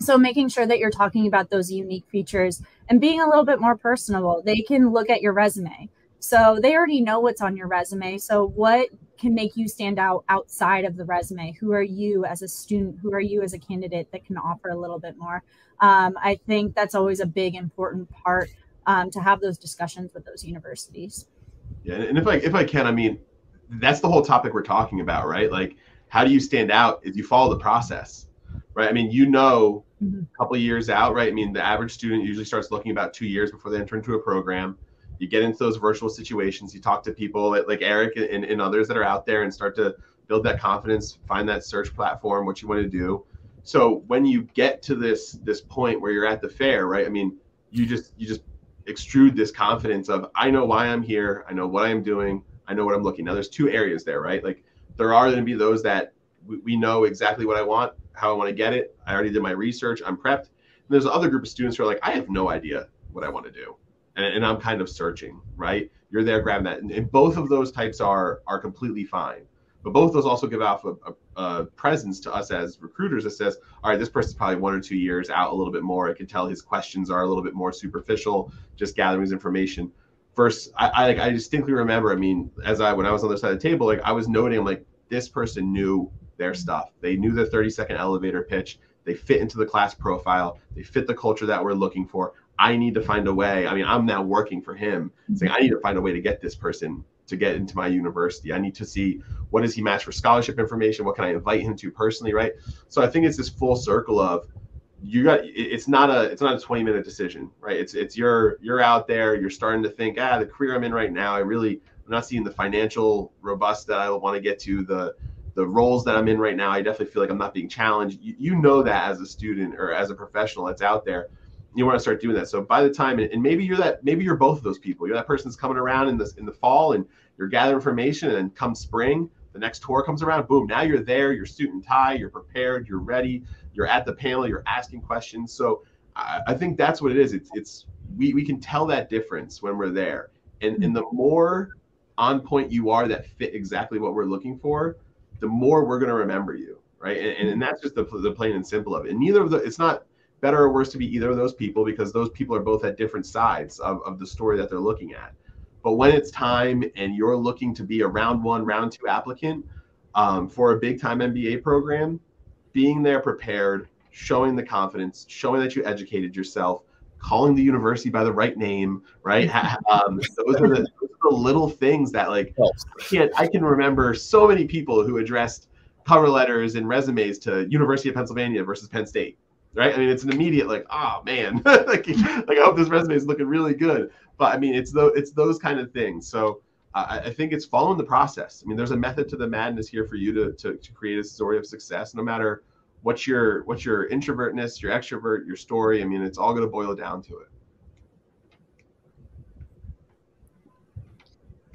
So making sure that you're talking about those unique features and being a little bit more personable. They can look at your resume. So they already know what's on your resume. So what can make you stand out outside of the resume? Who are you as a student? Who are you as a candidate that can offer a little bit more? Um, I think that's always a big important part um, to have those discussions with those universities. Yeah, and if I if I can, I mean, that's the whole topic we're talking about, right? Like, how do you stand out? If you follow the process, right? I mean, you know, mm-hmm. a couple years out, right? I mean, the average student usually starts looking about two years before they enter into a program you get into those virtual situations you talk to people like eric and, and others that are out there and start to build that confidence find that search platform what you want to do. So when you get to this this point where you're at the fair right i mean you just you just extrude this confidence of i know why i'm here i know what i'm doing i know what i'm looking. Now there's two areas there right? Like there are going to be those that we, we know exactly what i want how i want to get it i already did my research i'm prepped. And there's another group of students who are like i have no idea what i want to do and, and I'm kind of searching, right? You're there grabbing that, and, and, both of those types are are completely fine. But both those also give off a, a, a, presence to us as recruiters that says, all right, this person's probably one or two years out a little bit more. I can tell his questions are a little bit more superficial, just gathering his information. First, I, I, I distinctly remember. I mean, as I when I was on the other side of the table, like I was noting, I'm like, this person knew their stuff. They knew the 30 second elevator pitch. They fit into the class profile. They fit the culture that we're looking for. I need to find a way. I mean, I'm now working for him, saying I need to find a way to get this person to get into my university. I need to see what does he match for scholarship information? What can I invite him to personally, right? So I think it's this full circle of you got it's not a it's not a 20 minute decision, right? It's it's you're you're out there, you're starting to think, ah, the career I'm in right now, I really I'm not seeing the financial robust that I want to get to, the the roles that I'm in right now, I definitely feel like I'm not being challenged. You, you know that as a student or as a professional that's out there you want to start doing that. So by the time, and maybe you're that, maybe you're both of those people. You're that person that's coming around in the in the fall, and you're gathering information, and come spring, the next tour comes around, boom, now you're there, you're suit and tie, you're prepared, you're ready, you're at the panel, you're asking questions. So I, I think that's what it is. It's it's we we can tell that difference when we're there, and and the more on point you are that fit exactly what we're looking for, the more we're going to remember you, right? And, and that's just the the plain and simple of it. And neither of the it's not better or worse to be either of those people because those people are both at different sides of, of the story that they're looking at. But when it's time and you're looking to be a round one, round two applicant um, for a big time MBA program, being there prepared, showing the confidence, showing that you educated yourself, calling the university by the right name, right? um, [LAUGHS] those, are the, those, are the, little things that like I can I can remember so many people who addressed cover letters and resumes to University of Pennsylvania versus Penn State, right? I mean, it's an immediate like, oh man, [LAUGHS] like, like I hope this resume is looking really good. But I mean, it's those it's those kind of things. So uh, I think it's following the process. I mean, there's a method to the madness here for you to, to, to create a story of success, no matter what's your what's your introvertness, your extrovert, your story. I mean, it's all going to boil down to it.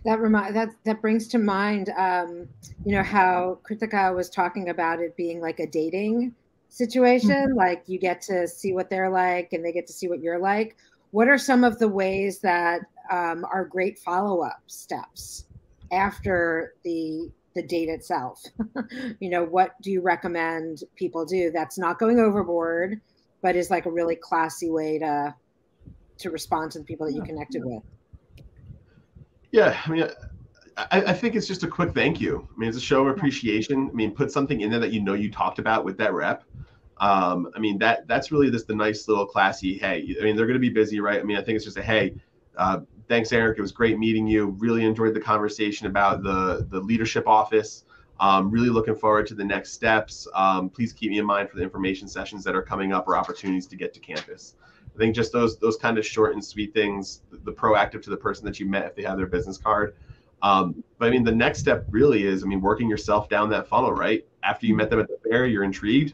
That remind that that brings to mind, um, you know, how Krithika was talking about it being like a dating situation. Mm-hmm. Like you get to see what they're like, and they get to see what you're like. What are some of the ways that um, are great follow up steps after the the date itself. [LAUGHS] you know, what do you recommend people do that's not going overboard, but is like a really classy way to to respond to the people that you connected with? Yeah, I mean, I, I, think it's just a quick thank you. I mean, it's a show of appreciation. I mean, put something in there that you know you talked about with that rep. Um, I mean, that that's really just the nice little classy. Hey, I mean, they're going to be busy, right? I mean, I think it's just a hey. Uh, thanks, Eric. It was great meeting you. Really enjoyed the conversation about the the leadership office. Um, really looking forward to the next steps. Um, please keep me in mind for the information sessions that are coming up or opportunities to get to campus. I think just those those kind of short and sweet things, the, the proactive to the person that you met if they have their business card. Um, but I mean, the next step really is, I mean, working yourself down that funnel, right? After you met them at the fair, you're intrigued,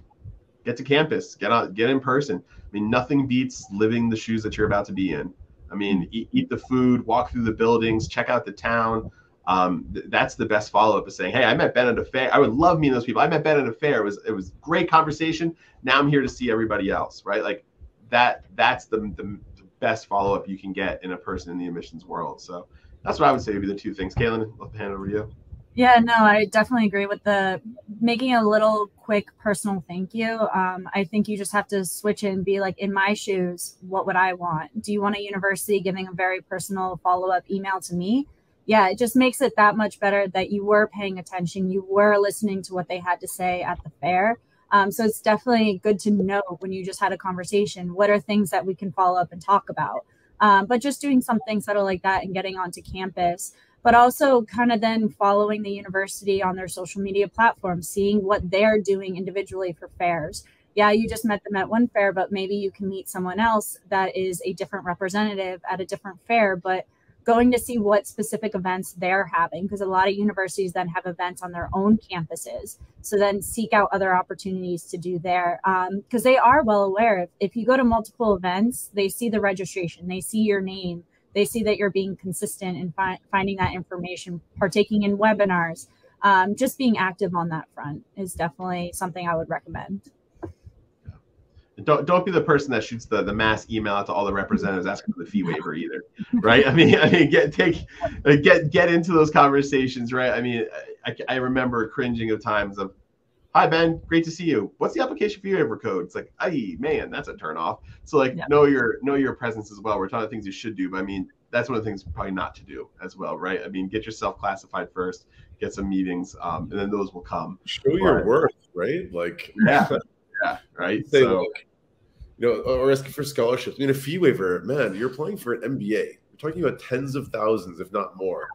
get to campus, get out, get in person. I mean, nothing beats living the shoes that you're about to be in. I mean, eat, eat the food, walk through the buildings, check out the town. Um, th- that's the best follow up is saying, "Hey, I met Ben at a fair. I would love meeting those people. I met Ben at a fair. It was it was great conversation. Now I'm here to see everybody else, right? Like that. That's the the, the best follow up you can get in a person in the admissions world. So that's what I would say would be the two things. Kaylin, I'll hand over to you. Yeah, no, I definitely agree with the making a little quick personal thank you. Um, I think you just have to switch and be like, in my shoes, what would I want? Do you want a university giving a very personal follow up email to me? Yeah, it just makes it that much better that you were paying attention, you were listening to what they had to say at the fair. Um, so it's definitely good to know when you just had a conversation what are things that we can follow up and talk about. Um, but just doing something subtle like that and getting onto campus but also kind of then following the university on their social media platforms, seeing what they're doing individually for fairs. Yeah, you just met them at one fair, but maybe you can meet someone else that is a different representative at a different fair, but going to see what specific events they're having because a lot of universities then have events on their own campuses so then seek out other opportunities to do there because um, they are well aware if, if you go to multiple events they see the registration they see your name they see that you're being consistent in fi- finding that information, partaking in webinars. Um, just being active on that front is definitely something I would recommend. Don't don't be the person that shoots the, the mass email out to all the representatives asking for the fee waiver either, right? I mean, [LAUGHS] I mean, get take get get into those conversations, right? I mean, I, I remember cringing of times of hi Ben, great to see you. What's the application fee waiver code? It's like, hey man, that's a turn off. So like yeah. know your know your presence as well. We're talking things you should do, but I mean that's one of the things probably not to do as well, right? I mean, get yourself classified first, get some meetings, um, and then those will come. Show but, your worth, right? Like yeah, [LAUGHS] yeah, right. Say so, like, you know, or asking for scholarships. I mean, a fee waiver, man, you're applying for an MBA. You're talking about tens of thousands, if not more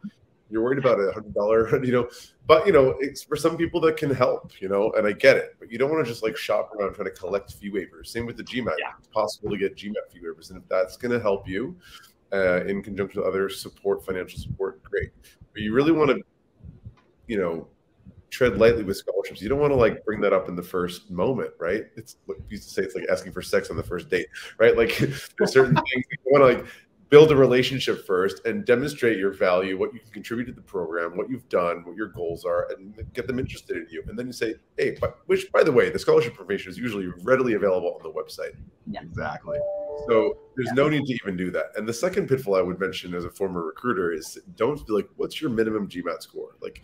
you're worried about a hundred dollar, [LAUGHS] you know, but you know, it's for some people that can help, you know, and I get it, but you don't want to just like shop around trying to collect fee waivers. Same with the GMAT. Yeah. It's possible to get GMAT fee waivers. And if that's going to help you uh, in conjunction with other support, financial support, great. But you really want to, you know, tread lightly with scholarships. You don't want to like bring that up in the first moment, right? It's what used to say it's like asking for sex on the first date, right? Like [LAUGHS] there's certain things you want to like build a relationship first and demonstrate your value, what you can contribute to the program, what you've done, what your goals are, and get them interested in you. And then you say, hey, but, which, by the way, the scholarship information is usually readily available on the website. Yeah. Exactly. So there's yeah. no need to even do that. And the second pitfall I would mention as a former recruiter is don't be like, what's your minimum GMAT score? Like,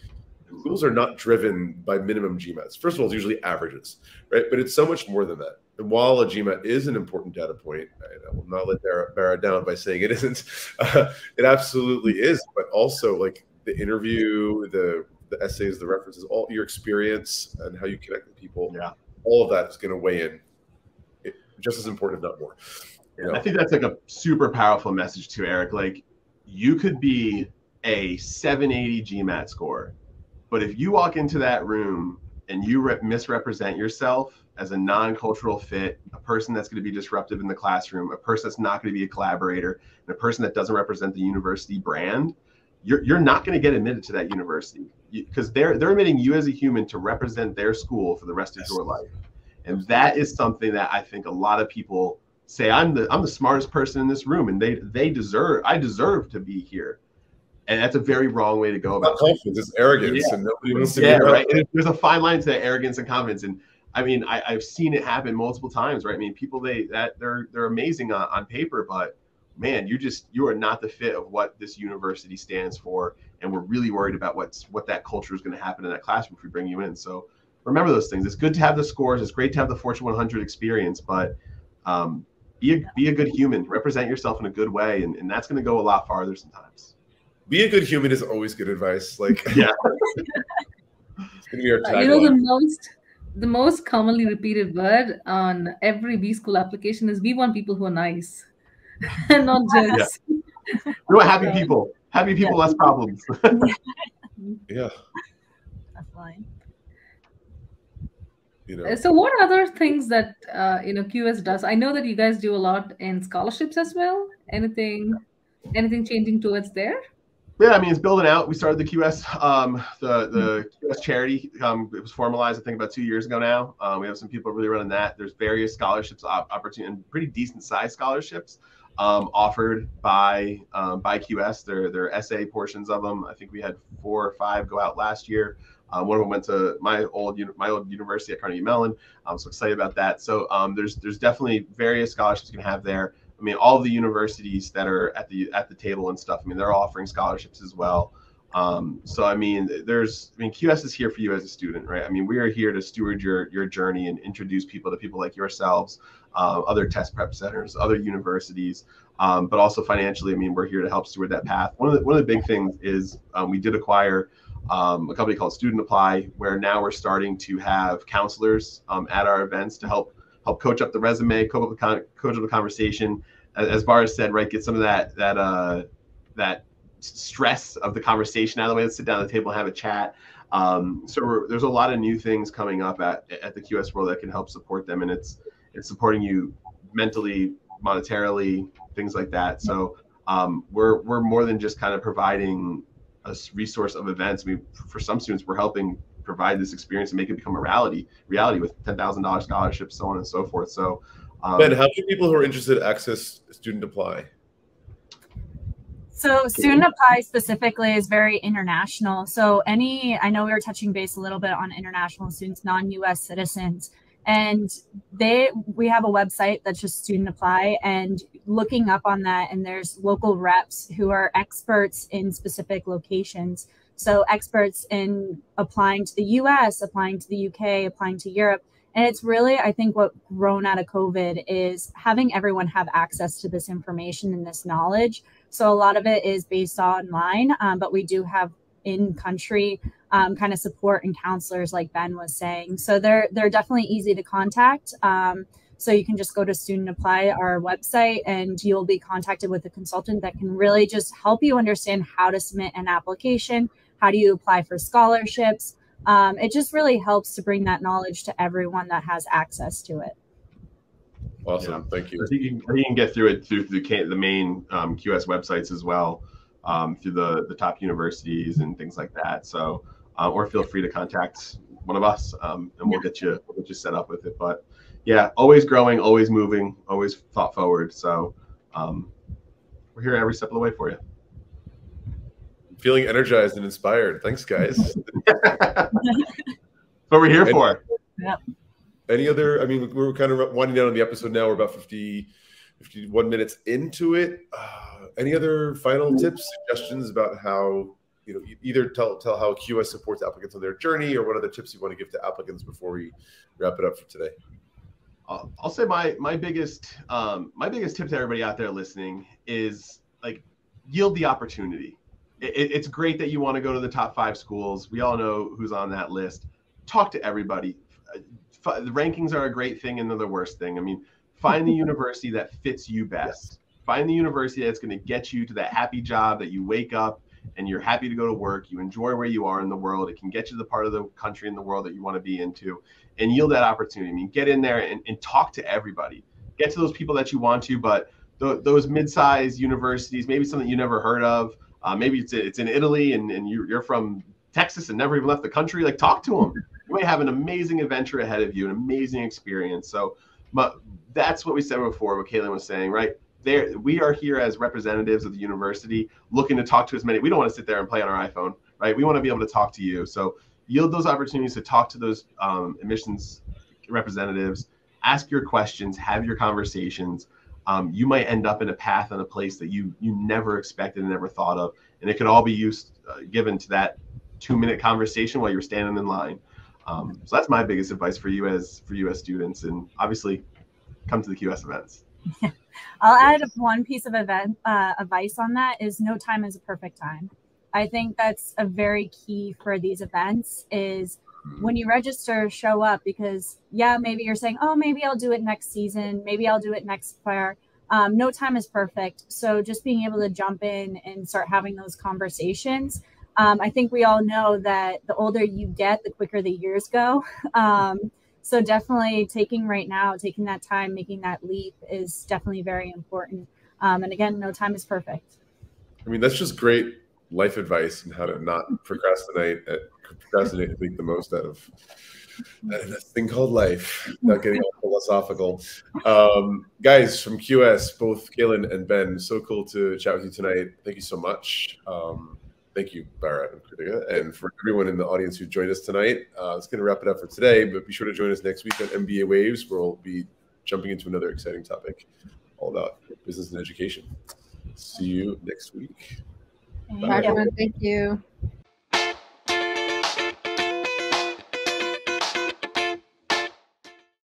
schools are not driven by minimum GMATs. First of all, it's usually averages, right? But it's so much more than that. and while a GMAT is an important data point, I will not let Bara down by saying it [LAUGHS] isn't. Uh, it absolutely is, but also like the interview, the the essays, the references, all your experience and how you connect with people. Yeah, all of that is going to weigh in, it, just as important, if not more. You know? I think that's like a super powerful message too, Eric. Like you could be a 780 GMAT score, but if you walk into that room and you re- misrepresent yourself as a non-cultural fit, a person that's going to be disruptive in the classroom, a person that's not going to be a collaborator, and a person that doesn't represent the university brand, you're, you're not going to get admitted to that university because they're they're admitting you as a human to represent their school for the rest of your life. And that is something that I think a lot of people say I'm the I'm the smartest person in this room and they they deserve I deserve to be here. And that's a very wrong way to go about it. It's arrogance yeah. and nobody wants to yeah, be right. And there's a fine line to that arrogance and confidence. And I mean, I, have seen it happen multiple times, right? I mean, people they that they're they're amazing on, on paper, but man, you just you are not the fit of what this university stands for, and we're really worried about what's what that culture is going to happen in that classroom if we bring you in. So remember those things. It's good to have the scores. It's great to have the Fortune 100 experience, but um, be a be a good human. Represent yourself in a good way, and, and that's going to go a lot farther sometimes. Be a good human is always good advice. Like [LAUGHS] yeah. [LAUGHS] you know the most the most commonly repeated word on every B school application is we want people who are nice [LAUGHS] and not jerks. Yeah. We want happy people. Happy people, less problems. yeah. That's fine. You know. So, what other things that uh, you know QS does? I know that you guys do a lot in scholarships as well. Anything, anything changing towards there? Yeah, I mean it's building out. We started the QS, um, the the QS charity. Um, it was formalized, I think, about two years ago now. Um, we have some people really running that. There's various scholarships op- opportunity and pretty decent sized scholarships um, offered by um, by QS. There are SA portions of them. I think we had four or five go out last year. Um, one of them went to my old my old university at Carnegie Mellon. I'm so excited about that. So um, there's there's definitely various scholarships you can have there. I mean, all the universities that are at the at the table and stuff. I mean, they're offering scholarships as well. Um, so I mean, there's I mean, QS is here for you as a student, right? I mean, we are here to steward your your journey and introduce people to people like yourselves, uh, other test prep centers, other universities, um, but also financially. I mean, we're here to help steward that path. One of the one of the big things is um, we did acquire um, a company called Student Apply, where now we're starting to have counselors um, at our events to help help coach up the resume, coach up the, con- coach up the conversation. As, Boris said, right, get some of that that uh, that stress of the conversation out of the way. Let's sit down at the table and have a chat. Um, so there's a lot of new things coming up at, at the QS World that can help support them, and it's it's supporting you mentally, monetarily, things like that. So um, we're we're more than just kind of providing a resource of events. Mean, for some students, we're helping provide this experience and make it become a reality reality with ten thousand dollars scholarships, so on and so forth. So, um, Ben, how do people who are interested access Student Apply? So Student Apply specifically is very international. So any, I know we were touching base a little bit on international students, non-U.S. citizens, and they we have a website that's just Student Apply, and looking up on that, and there's local reps who are experts in specific locations. So experts in applying to the US, applying to the UK, applying to Europe. And it's really, I think, what grown out of COVID is having everyone have access to this information and this knowledge. So a lot of it is based online, um, but we do have in country um, kind of support and counselors, like Ben was saying. So they're they're definitely easy to contact. Um, so you can just go to Student Apply, our website, and you'll be contacted with a consultant that can really just help you understand how to submit an application, how do you apply for scholarships. Um, it just really helps to bring that knowledge to everyone that has access to it. Awesome, yeah. thank you. you can, you can get through it through the the main um, QS websites as well, um, through the the top universities and things like that. So, uh, or feel free to contact one of us, um, and we'll get you we'll get you set up with it. But yeah, always growing, always moving, always thought forward. So, um, we're here every step of the way for you feeling energized and inspired. Thanks, guys. [LAUGHS] what we're here for. Yeah. Any other? I mean, we're kind of winding down on the episode now. We're about 50, 51 minutes into it. Uh, any other final tips, suggestions about how you know either tell tell how QS supports applicants on their journey, or what other tips you want to give to applicants before we wrap it up for today? I'll, I'll say my my biggest um, my biggest tip to everybody out there listening is like yield the opportunity. It, it's great that you want to go to the top five schools. We all know who's on that list. Talk to everybody. The rankings are a great thing and they're the worst thing. I mean, find the [LAUGHS] university that fits you best. Find the university that's going to get you to that happy job that you wake up and you're happy to go to work. You enjoy where you are in the world. It can get you to the part of the country in the world that you want to be into and yield that opportunity. I mean, get in there and, and talk to everybody. Get to those people that you want to, but th- those mid-sized universities, maybe something you never heard of. Uh, maybe it's it's in Italy and, and you're, you're from Texas and never even left the country. Like talk to them. [LAUGHS] You may have an amazing adventure ahead of you, an amazing experience. So, but that's what we said before. What Kaylin was saying, right? There, we are here as representatives of the university, looking to talk to as many. We don't want to sit there and play on our iPhone, right? We want to be able to talk to you. So yield those opportunities to talk to those um, admissions representatives, ask your questions, have your conversations. Um, you might end up in a path and a place that you you never expected and never thought of, and it could all be used uh, given to that two minute conversation while you're standing in line. Um, so that's my biggest advice for you as for you as students, and obviously, come to the QS events. [LAUGHS] I'll add one piece of event uh, advice on that: is no time is a perfect time. I think that's a very key for these events is when you register, show up because yeah, maybe you're saying, oh, maybe I'll do it next season, maybe I'll do it next fair. Um, no time is perfect. So just being able to jump in and start having those conversations. Um, I think we all know that the older you get, the quicker the years go. [LAUGHS] Um, so definitely taking right now, taking that time, making that leap is definitely very important. Um, and again, no time is perfect. I mean, that's just great life advice and how to not procrastinate, uh, procrastinate and make the most out of this thing called life. Not getting all philosophical. Um, guys from QS, both Kaylin and Ben, so cool to chat with you tonight. Thank you so much. Um, thank you, Bara and Krithika, and for everyone in the audience who joined us tonight. Uh, it's going to wrap it up for today, but be sure to join us next week on MBA Waves, where we'll be jumping into another exciting topic all about business and education. See you next week. Bye, everyone. Thank you.